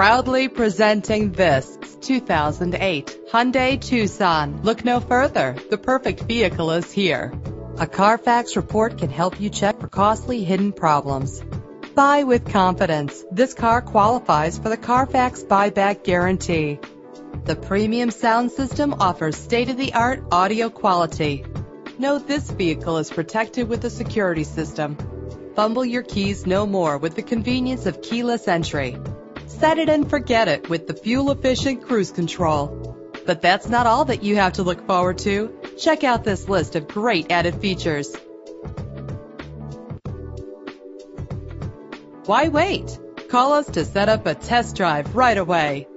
Proudly presenting this 2008 Hyundai Tucson. Look no further. The perfect vehicle is here. A Carfax report can help you check for costly hidden problems. Buy with confidence. This car qualifies for the Carfax buyback guarantee. The premium sound system offers state-of-the-art audio quality. Know this vehicle is protected with a security system. Fumble your keys no more with the convenience of keyless entry. Set it and forget it with the fuel-efficient cruise control. But that's not all that you have to look forward to. Check out this list of great added features. Why wait? Call us to set up a test drive right away.